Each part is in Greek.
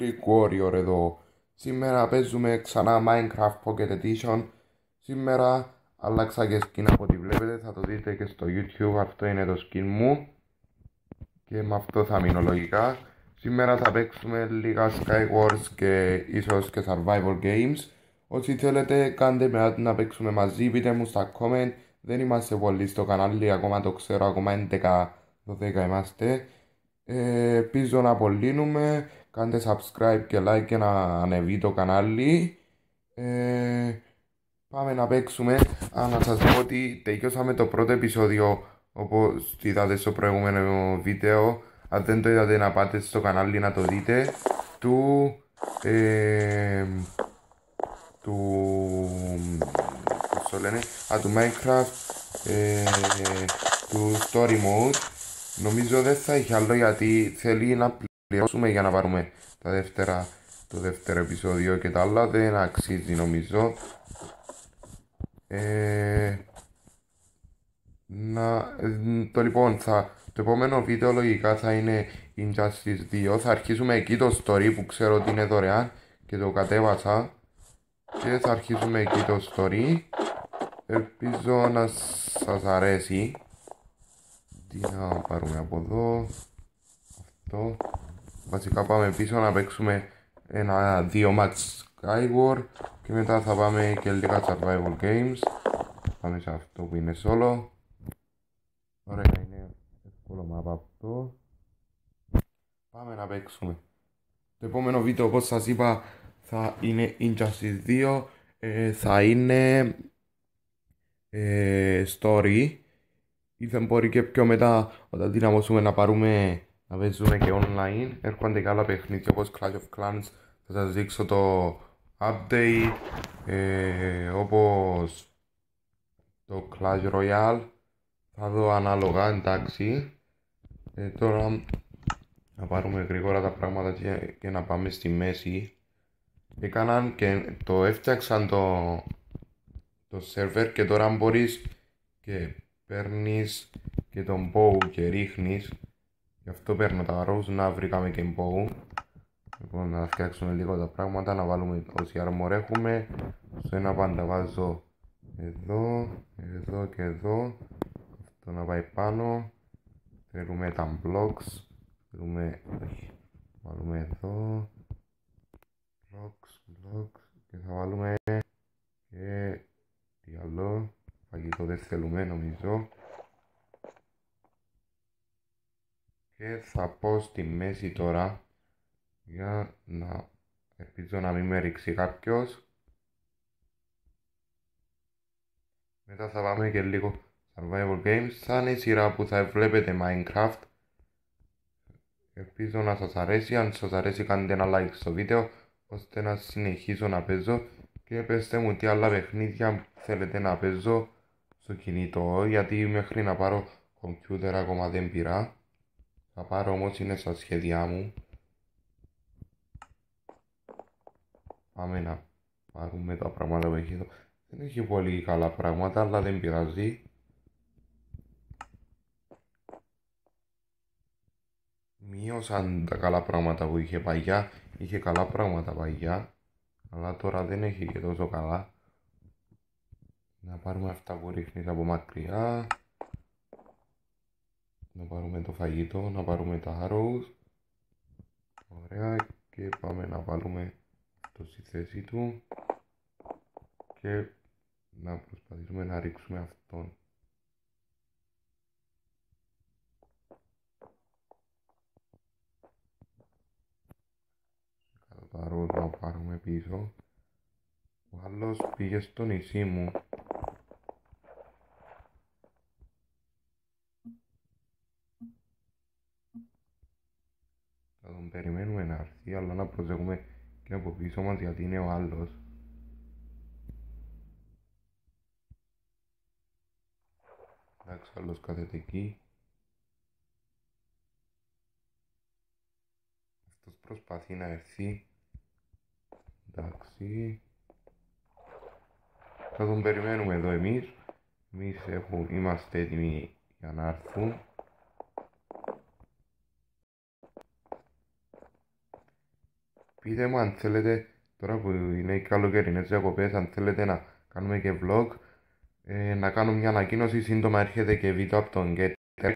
Greek Warrior εδώ. Σήμερα παίζουμε ξανά Minecraft Pocket Edition. Σήμερα άλλαξα και skin από ό,τι βλέπετε, θα το δείτε και στο YouTube, αυτό είναι το skin μου. Και με αυτό θα μείνω λογικά. Σήμερα θα παίξουμε λίγα Skywars και ίσως και Survival Games. Όσοι θέλετε κάντε με να παίξουμε μαζί, πείτε μου στα comment. Δεν είμαστε πολύ στο κανάλι, ακόμα το ξέρω, ακόμα 11-12 είμαστε. Ε, ελπίζω να απολύνουμε. Κάντε subscribe και like και να ανεβεί το κανάλι. Ε, πάμε να παίξουμε. Α, να σας πω ότι τελειώσαμε το πρώτο επεισόδιο όπως είδατε στο προηγούμενο βίντεο. Αν δεν το είδατε να πάτε στο κανάλι να το δείτε. Του... Ε, του... Πώς το λένε... Α, του Minecraft... Ε, του Story Mode Νομίζω δεν θα έχει άλλο γιατί θέλει να πληρώσουμε για να πάρουμε τα δεύτερα, το δεύτερο επεισόδιο και τα άλλα δεν αξίζει νομίζω. Ε, να, το λοιπόν, θα, το επόμενο βίντεο λογικά θα είναι Injustice 2. Θα αρχίσουμε εκεί το story που ξέρω ότι είναι δωρεάν και το κατέβασα. Και θα αρχίσουμε εκεί το story. Ελπίζω να σας αρέσει. Τι να πάρουμε από εδώ. Αυτό. Βασικά πάμε πίσω να παίξουμε ένα δύο match Skyward και μετά θα πάμε και λίγα survival games. Πάμε σε αυτό που είναι solo. Ωραία είναι εύκολο από αυτό. Πάμε να παίξουμε. Το επόμενο βίντεο όπως σας είπα θα είναι Injustice 2. Ε, θα είναι ε, story ή θα μπορεί και πιο μετά όταν δυναμώσουμε να πάρουμε να παίζουμε και online έρχονται και άλλα παιχνίδια όπως Clash of Clans. Θα σας δείξω το update ε, όπως το Clash Royale. Θα δω ανάλογα εντάξει. Ε, τώρα να πάρουμε γρήγορα τα πράγματα και, και να πάμε στη μέση. Έκαναν και το έφτιαξαν το το server και τώρα μπορείς και παίρνεις και τον bow και ρίχνεις γι' αυτό παίρνω τα rose να βρήκαμε και bow. Λοιπόν να φτιάξουμε λίγο τα πράγματα να βάλουμε όση armor έχουμε. Στο ένα πάντα βάζω εδώ, εδώ και εδώ. Αυτό να πάει πάνω. Θέλουμε τα blocks. Θέλουμε, βάλουμε εδώ. Blocks, blocks. Και θα βάλουμε και τι άλλο Φαγητό δεν θέλουμε νομίζω. Και θα πω στη μέση τώρα για να ελπίζω να μην με ρίξει κάποιος. Μετά θα πάμε και λίγο survival games. Θα είναι η σειρά που θα βλέπετε Minecraft. Ελπίζω να σας αρέσει. Αν σας αρέσει κάντε ένα like στο βίντεο ώστε να συνεχίσω να παίζω και πέστε μου τι άλλα παιχνίδια θέλετε να παίζω στο κινητό γιατί μέχρι να πάρω κομπιούτερ ακόμα δεν πήρα. Θα πάρω όμως είναι στα σχέδιά μου. Πάμε να πάρουμε τα πράγματα που έχει εδώ. Δεν έχει πολύ καλά πράγματα αλλά δεν πειράζει. Μείωσαν τα καλά πράγματα που είχε παγιά. Είχε καλά πράγματα παγιά. Αλλά τώρα δεν έχει και τόσο καλά. Να πάρουμε αυτά που ρίχνεις από μακριά. Να πάρουμε το φαγητό, να πάρουμε τα arrows. Ωραία και πάμε να βάλουμε το στη θέση του. Και να προσπαθήσουμε να ρίξουμε αυτόν. Κάτω τα arrows να πάρουμε πίσω. Ο άλλος πήγε στο νησί μου περιμένουμε να έρθει, αλλά να προσέχουμε και από πίσω μας γιατί είναι ο άλλος. Εντάξει, ο άλλος κάθεται εκεί. Αυτός προσπαθεί να έρθει. Εντάξει. Θα τον περιμένουμε εδώ εμείς. Εμείς είμαστε έτοιμοι για να έρθουν. Πείτε μου αν θέλετε, τώρα που είναι οι καλοκαιρινές διακοπές, αν θέλετε να κάνουμε και vlog, ε, να κάνω μια ανακοίνωση, σύντομα έρχεται και βίντεο από τον Getter.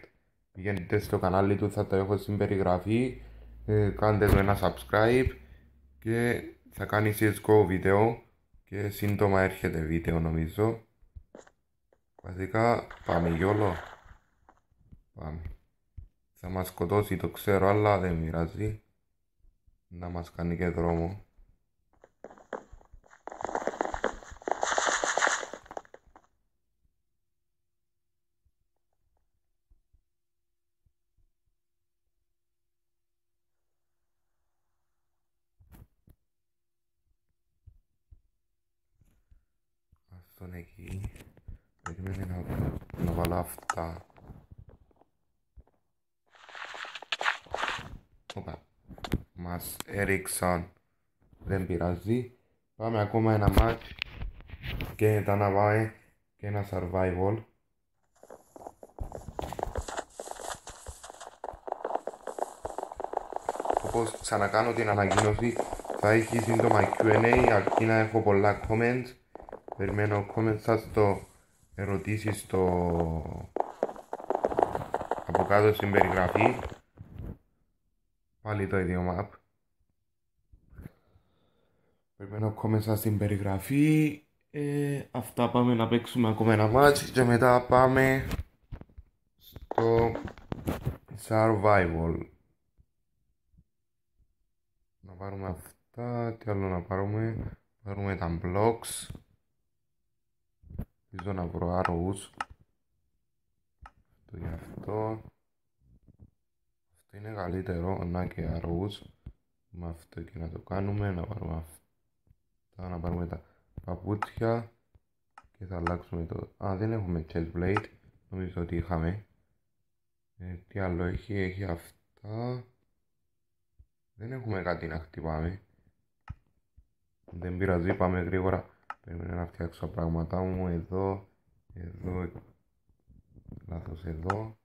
Πηγαίνετε στο κανάλι του, θα το έχω στην περιγραφή, ε, κάντε το ένα subscribe και θα κάνει CSGO βίντεο και σύντομα έρχεται βίντεο νομίζω. Βασικά πάμε γιόλο. Πάμε. Θα μας σκοτώσει το ξέρω αλλά δεν μοιράζει. Να μας κάνει και δρόμο. Αυτόν εκεί. Περίμενε να, να βάλω αυτά. Οπα. Μας έριξαν. Δεν πειράζει. Πάμε ακόμα ένα match. Και μετά να πάμε και ένα survival. Όπως ξανακάνω την ανακοίνωση θα έχει σύντομα Q&A αρκεί να έχω πολλά comments. Περιμένω comments σας το ερωτήσεις στο από κάτω στην περιγραφή. Πάλι το ίδιο map. Περιμένω comments σας στην περιγραφή. Ε, αυτά πάμε να παίξουμε ακόμα ένα match και μετά πάμε στο survival. Να πάρουμε αυτά, τι άλλο να πάρουμε, πάρουμε τα blocks. Ελπίζω να βρω arrows. Αυτό για αυτό. Αυτό είναι καλύτερο, να και arrows. Με αυτό και να το κάνουμε, να πάρουμε αυτά, να πάρουμε τα παπούτσια και θα αλλάξουμε το... Α, δεν έχουμε chest blade, νομίζω ότι είχαμε. Ε, τι άλλο έχει, έχει αυτά. Δεν έχουμε κάτι να χτυπάμε. Δεν πειράζει, πάμε γρήγορα. Πρέπει να φτιάξω τα πράγματά μου εδώ, εδώ, λάθος εδώ.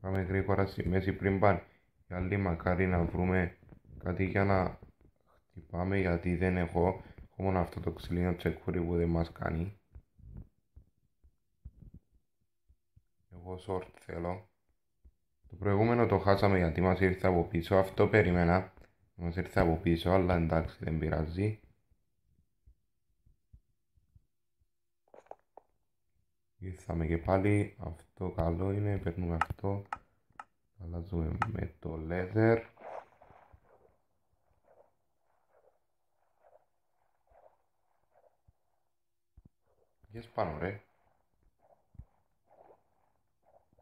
Πάμε γρήγορα στη μέση πριν πάνε. Οι άλλοι μακάρι να βρούμε κάτι για να χτυπάμε γιατί δεν έχω. Έχω μόνο αυτό το ξυλίνο τσεκούρι που δεν μας κάνει. Εγώ short θέλω. Το προηγούμενο το χάσαμε γιατί μας ήρθε από πίσω. Αυτό περίμενα. Μας ήρθε από πίσω αλλά εντάξει δεν πειράζει. Ήρθαμε και πάλι, αυτό καλό είναι, παίρνουμε αυτό, αλλάζουμε με το leather. Γες πάνω ρε.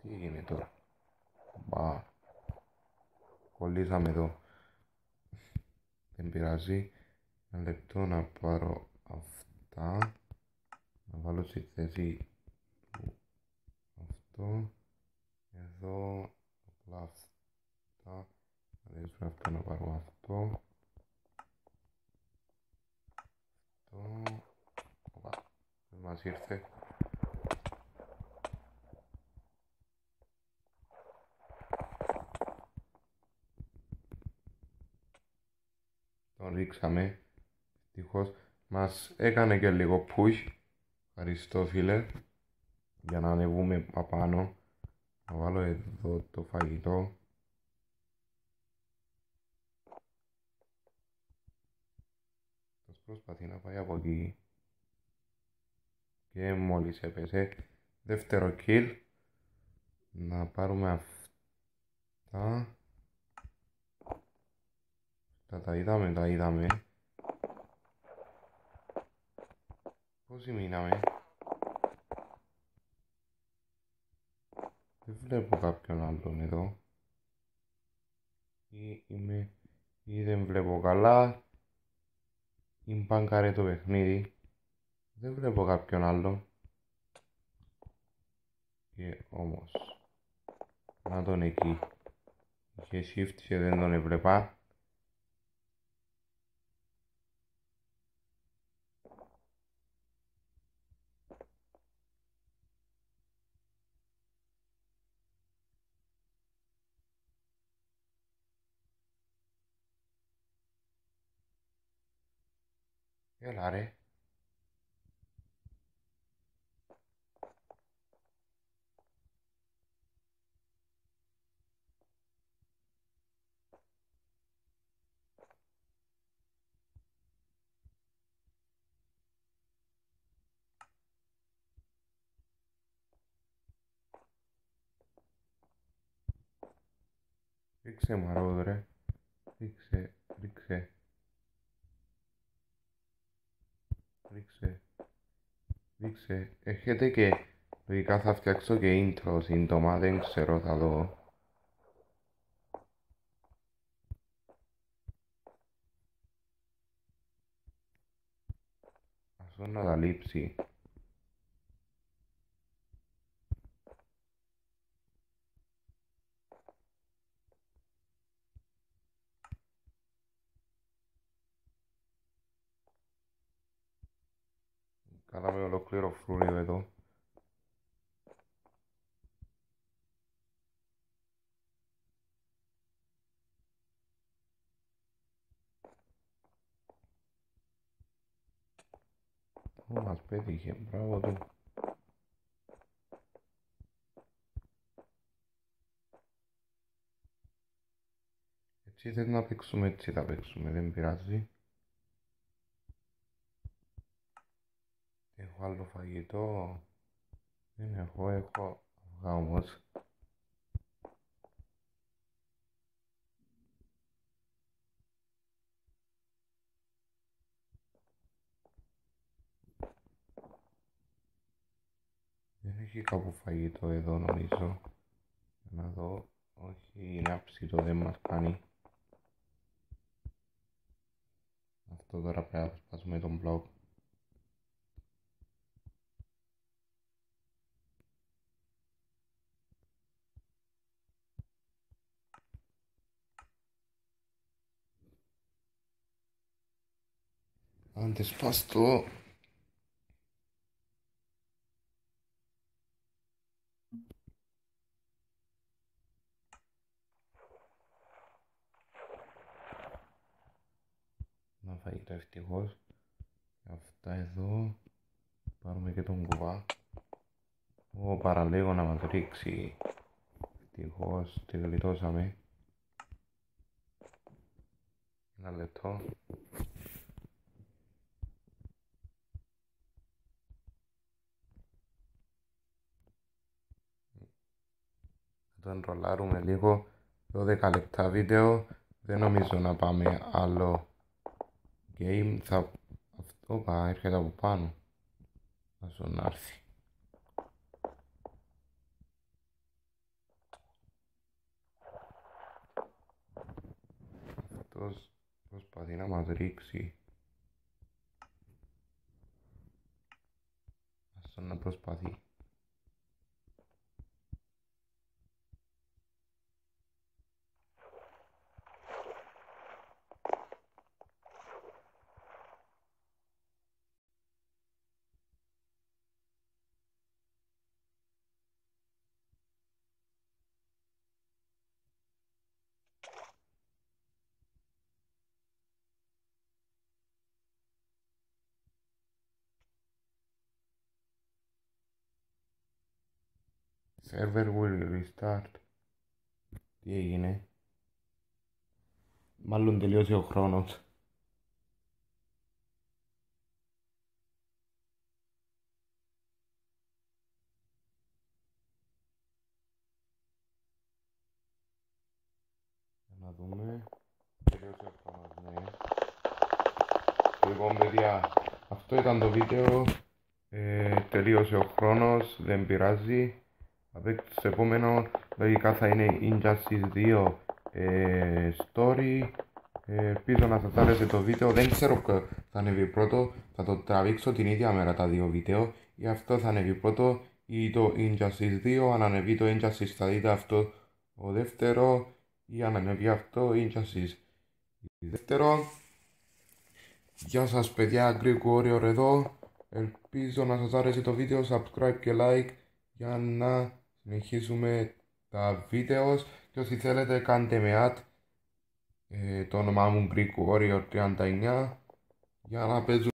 Τι έγινε τώρα; Μπα. Κολλήσαμε εδώ. Δεν πειράζει. Ένα λεπτό να πάρω αυτά. Να βάλω στη θέση αυτό εδώ απλά αυτά να αυτό να πάρουμε αυτό. Αυτό. Οπα, δεν μας ήρθε. Τον ρίξαμε. Ευτυχώς μας έκανε και λίγο push. Ευχαριστώ φίλε. Για να ανεβούμε απάνω να βάλω εδώ το φαγητό. Θα προσπαθεί να πάει από εκεί. Και μόλις έπεσε δεύτερο kill να πάρουμε αυτά. Τα τα είδαμε, τα είδαμε. Πόσοι μείναμε Δεν βλέπω κάποιον άλλον εδώ. Ή είμαι... ή δεν βλέπω καλά. Ή μπαγκάρε το παιχνίδι. Δεν βλέπω κάποιον άλλο. Και όμως... Να τον εκεί. Είχε shift και δεν τον έβλεπα. You're Larry. ठीक से मारो उधर है ठीक से ठीक से Έχετε και... Λογικά θα φτιάξω και intro σύντομα, δεν ξέρω, θα δω. Ας να τα λείψει. Ολόκληρο φρούριο εδώ. Ω, μας πέτυχε, μπράβο του. Έτσι δεν να παίξουμε, έτσι θα παίξουμε, δεν πειράζει. Έχω άλλο φαγητό. Δεν έχω, έχω αυγά όμως. Δεν έχει κάπου φαγητό εδώ νομίζω. Να δω. Όχι, είναι άψητο, δεν μας κάνει. Αυτό τώρα πρέπει να σπάσουμε τον blog. Άντε σπάς το. Να φαγητό ευτυχώς. Αυτά εδώ. Πάρουμε και τον κουβά. Ω, παραλίγο να μας ρίξει. Ευτυχώς, τη γλιτώσαμε. Ένα λεπτό. Τον ρολάρουμε λίγο. 12 λεπτά βίντεο. Δεν νομίζω να πάμε άλλο game. Θα αυτό πά, έρχεται από πάνω. Θα σου έρθει αυτός προσπαθεί να μας ρίξει. Ας να προσπαθεί Server will restart. Τι έγινε; Μάλλον τελείωσε ο χρόνος. Να δούμε. Τελείωσε ο χρόνος, ναι. Λοιπόν, παιδιά, αυτό ήταν το βίντεο. Ε, τελείωσε ο χρόνος, δεν πειράζει. Στο επόμενο λογικά θα είναι Injustice 2 ε, story. Ε, ελπίζω να σας άρεσε το βίντεο. Δεν ξέρω ποιο θα ανέβει πρώτο. Θα το τραβήξω την ίδια μέρα τα δύο βίντεο. Ή αυτό θα ανέβει πρώτο ή το Injustice 2. Αν ανέβει το Injustice θα δείτε αυτό ο δεύτερο. Ή αν ανέβει αυτό Injustice δεύτερο. Γεια σας παιδιά, Greek Warrior εδώ. Ελπίζω να σας άρεσε το βίντεο, subscribe και like για να συνεχίζουμε τα βίντεος και όσοι θέλετε κάντε με add ε, το όνομά μου Greek Warrior 39 για να παίζουμε